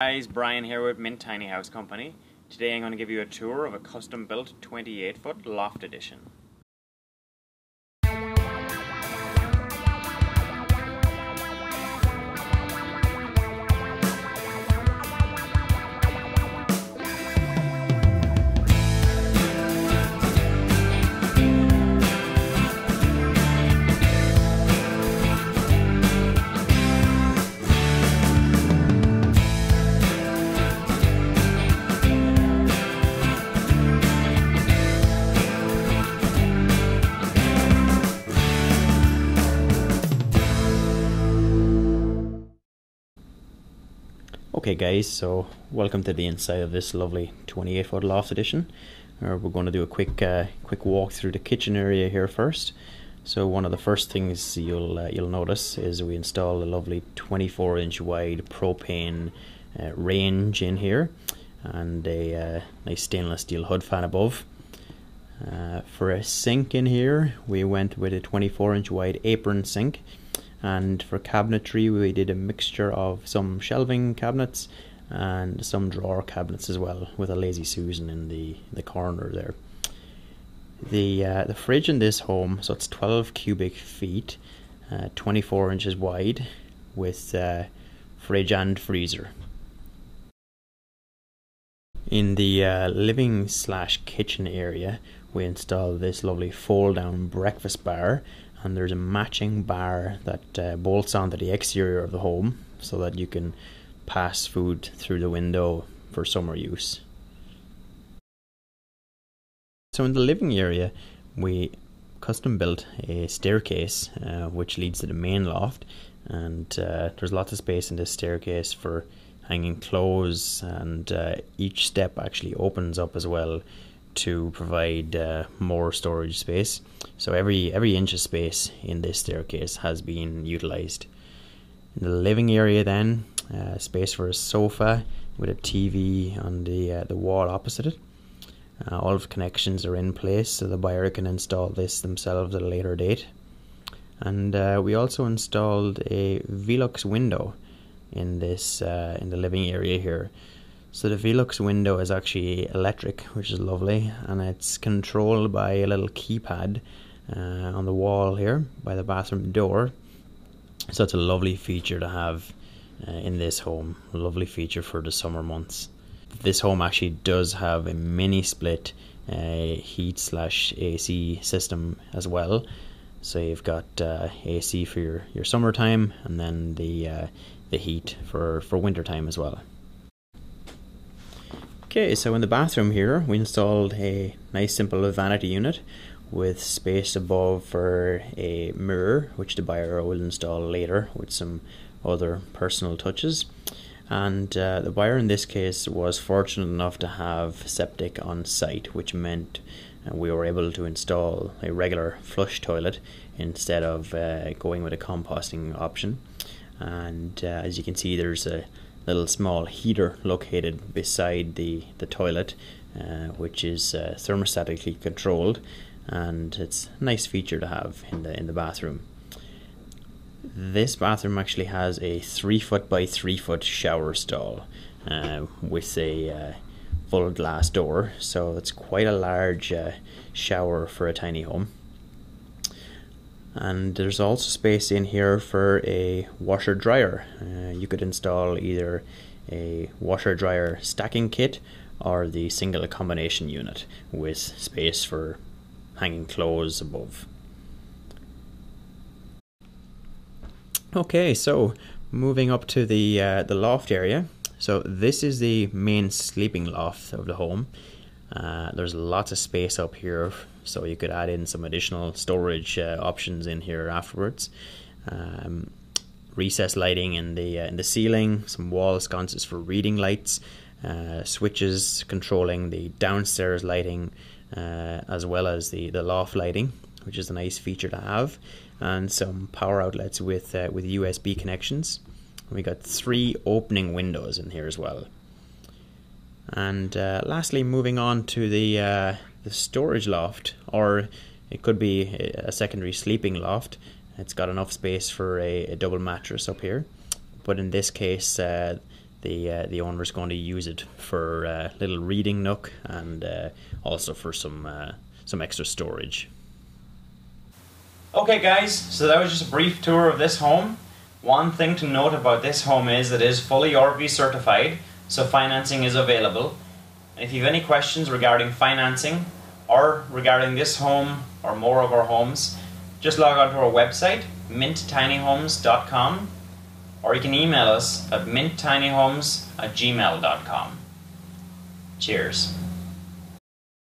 guys, Brian here with Mint Tiny House Company. Today I'm going to give you a tour of a custom built 28 foot Loft Edition. Okay guys, so welcome to the inside of this lovely 28 foot Loft Edition. Uh, we're going to do a quick uh, quick walk through the kitchen area here first. So one of the first things you'll uh, you'll notice is we installed a lovely 24 inch wide propane uh, range in here and a uh, nice stainless steel hood fan above. Uh, for a sink in here we went with a 24 inch wide apron sink and for cabinetry we did a mixture of some shelving cabinets and some drawer cabinets as well with a lazy susan in the the corner there. The uh, the fridge in this home so it's 12 cubic feet uh, 24 inches wide with uh, fridge and freezer. In the uh, living slash kitchen area we installed this lovely fold down breakfast bar and there's a matching bar that uh, bolts onto the exterior of the home so that you can pass food through the window for summer use. So in the living area we custom built a staircase uh, which leads to the main loft and uh, there's lots of space in this staircase for hanging clothes and uh, each step actually opens up as well to provide uh, more storage space. So every every inch of space in this staircase has been utilized. In the living area, then uh, space for a sofa with a TV on the uh, the wall opposite it. Uh, all of the connections are in place, so the buyer can install this themselves at a later date. And uh, we also installed a Velux window in this uh, in the living area here. So the Velux window is actually electric, which is lovely, and it's controlled by a little keypad uh, on the wall here by the bathroom door. So it's a lovely feature to have uh, in this home. A lovely feature for the summer months. This home actually does have a mini split uh, heat slash AC system as well. So you've got uh, AC for your, your summertime and then the uh, the heat for, for winter time as well. Okay, so in the bathroom here, we installed a nice simple vanity unit with space above for a mirror, which the buyer will install later with some other personal touches. And uh, the buyer in this case was fortunate enough to have septic on site, which meant uh, we were able to install a regular flush toilet instead of uh, going with a composting option. And uh, as you can see, there's a little small heater located beside the, the toilet, uh, which is uh, thermostatically controlled, and it's a nice feature to have in the in the bathroom. This bathroom actually has a three foot by three foot shower stall uh, with a uh, full glass door, so it's quite a large uh, shower for a tiny home and there's also space in here for a washer dryer. Uh, you could install either a washer dryer stacking kit or the single combination unit with space for hanging clothes above. Okay so moving up to the uh, the loft area. So this is the main sleeping loft of the home. Uh, there's lots of space up here so you could add in some additional storage uh, options in here afterwards. Um, recess lighting in the uh, in the ceiling, some wall sconces for reading lights, uh, switches controlling the downstairs lighting uh, as well as the the loft lighting, which is a nice feature to have, and some power outlets with uh, with USB connections. We got three opening windows in here as well. And uh, lastly, moving on to the uh, the storage loft, or it could be a secondary sleeping loft. It's got enough space for a, a double mattress up here, but in this case, uh, the uh, the owner is going to use it for a little reading nook and uh, also for some uh, some extra storage. Okay, guys, so that was just a brief tour of this home. One thing to note about this home is it is fully RV certified, so financing is available. If you have any questions regarding financing or regarding this home or more of our homes, just log on to our website, minttinyhomes.com, or you can email us at minttinyhomes at gmail.com. Cheers.